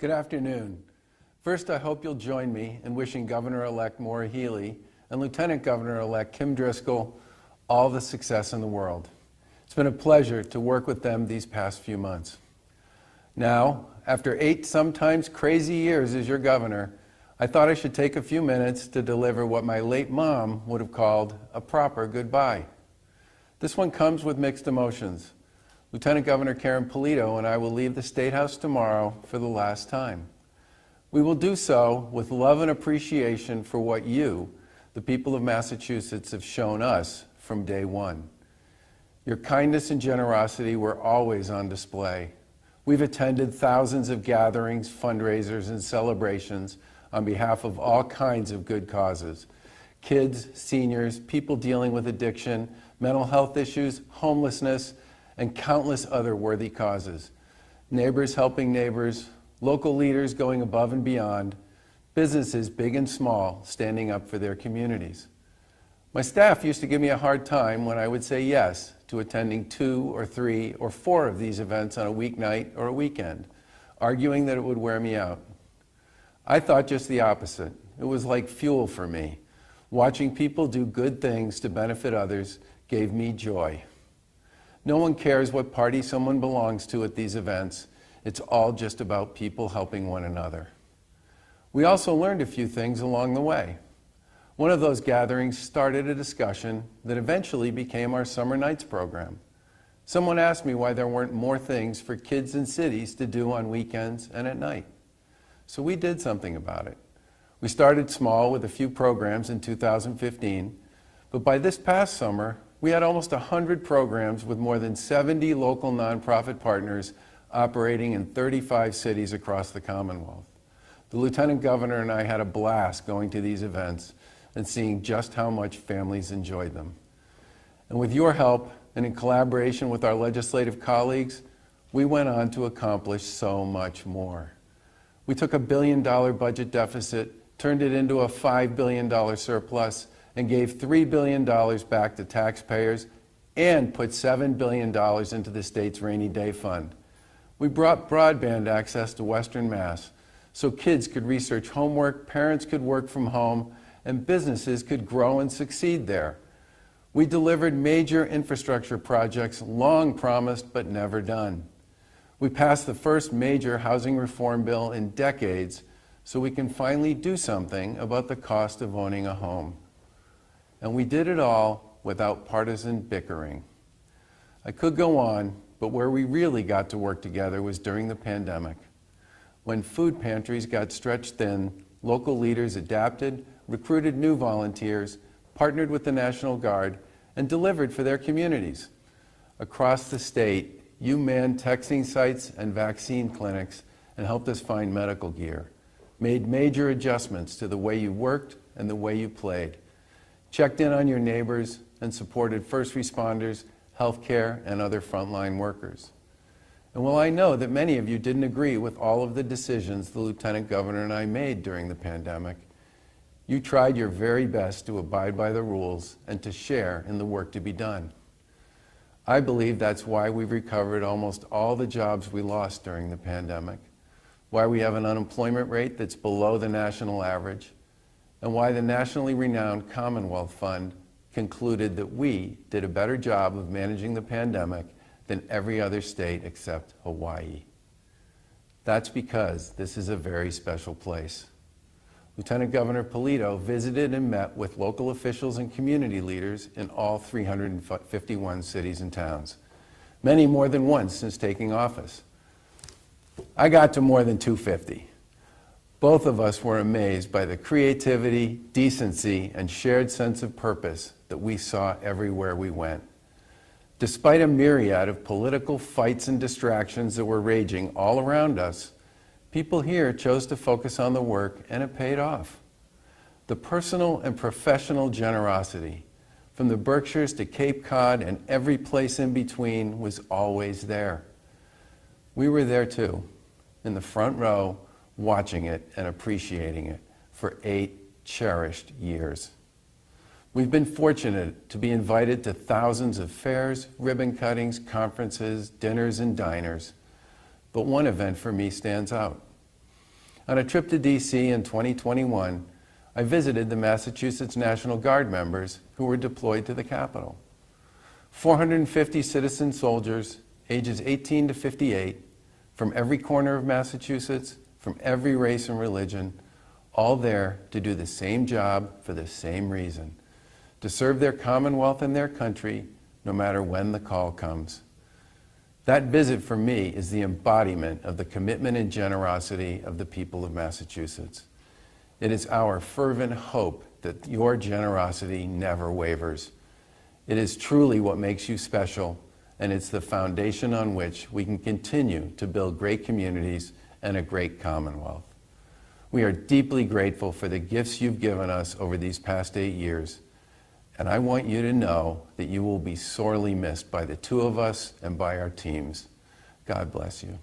Good afternoon. First, I hope you'll join me in wishing Governor-elect Maura Healey and Lieutenant Governor-elect Kim Driscoll all the success in the world. It's been a pleasure to work with them these past few months. Now, after eight sometimes crazy years as your governor, I thought I should take a few minutes to deliver what my late mom would have called a proper goodbye. This one comes with mixed emotions. Lieutenant Governor Karyn Polito and I will leave the State House tomorrow for the last time. We will do so with love and appreciation for what you, the people of Massachusetts, have shown us from day one. Your kindness and generosity were always on display. We've attended thousands of gatherings, fundraisers, and celebrations on behalf of all kinds of good causes kids, seniors, people dealing with addiction, mental health issues, homelessness, and countless other worthy causes. Neighbors helping neighbors, local leaders going above and beyond, businesses big and small standing up for their communities. My staff used to give me a hard time when I would say yes to attending two or three or four of these events on a weeknight or a weekend, arguing that it would wear me out. I thought just the opposite. It was like fuel for me. Watching people do good things to benefit others gave me joy. No one cares what party someone belongs to at these events. It's all just about people helping one another. We also learned a few things along the way. One of those gatherings started a discussion that eventually became our Summer Nights program. Someone asked me why there weren't more things for kids in cities to do on weekends and at night. So we did something about it. We started small with a few programs in 2015, but by this past summer, we had almost 100 programs with more than 70 local nonprofit partners operating in 35 cities across the Commonwealth. The Lieutenant Governor and I had a blast going to these events and seeing just how much families enjoyed them. And with your help and in collaboration with our legislative colleagues, we went on to accomplish so much more. We took a billion dollar budget deficit, turned it into a $5 billion surplus, and gave $3 billion back to taxpayers and put $7 billion into the state's rainy day fund. We brought broadband access to Western Mass so kids could research homework, parents could work from home, and businesses could grow and succeed there. We delivered major infrastructure projects long promised but never done. We passed the first major housing reform bill in decades so we can finally do something about the cost of owning a home. And we did it all without partisan bickering. I could go on, but where we really got to work together was during the pandemic. When food pantries got stretched thin, local leaders adapted, recruited new volunteers, partnered with the National Guard, and delivered for their communities. Across the state, you manned texting sites and vaccine clinics and helped us find medical gear, made major adjustments to the way you worked and the way you played, checked in on your neighbors, and supported first responders, healthcare, and other frontline workers. And while I know that many of you didn't agree with all of the decisions the Lieutenant Governor and I made during the pandemic, you tried your very best to abide by the rules and to share in the work to be done. I believe that's why we've recovered almost all the jobs we lost during the pandemic, why we have an unemployment rate that's below the national average, and why the nationally renowned Commonwealth Fund concluded that we did a better job of managing the pandemic than every other state except Hawaii. That's because this is a very special place. Lieutenant Governor Polito visited and met with local officials and community leaders in all 351 cities and towns, many more than once since taking office. I got to more than 250. Both of us were amazed by the creativity, decency, and shared sense of purpose that we saw everywhere we went. Despite a myriad of political fights and distractions that were raging all around us, People here chose to focus on the work, and it paid off. The personal and professional generosity, from the Berkshires to Cape Cod and every place in between, was always there. We were there too, in the front row, watching it and appreciating it for eight cherished years. We've been fortunate to be invited to thousands of fairs, ribbon cuttings, conferences, dinners, and diners. But one event for me stands out. On a trip to D.C. in 2021, I visited the Massachusetts National Guard members who were deployed to the Capitol. 450 citizen soldiers, ages 18 to 58, from every corner of Massachusetts, from every race and religion, all there to do the same job for the same reason to serve their Commonwealth and their country, no matter when the call comes. That visit for me is the embodiment of the commitment and generosity of the people of Massachusetts. It is our fervent hope that your generosity never wavers. It is truly what makes you special, and it's the foundation on which we can continue to build great communities and a great commonwealth. We are deeply grateful for the gifts you've given us over these past eight years, and I want you to know that you will be sorely missed by the two of us and by our teams. God bless you.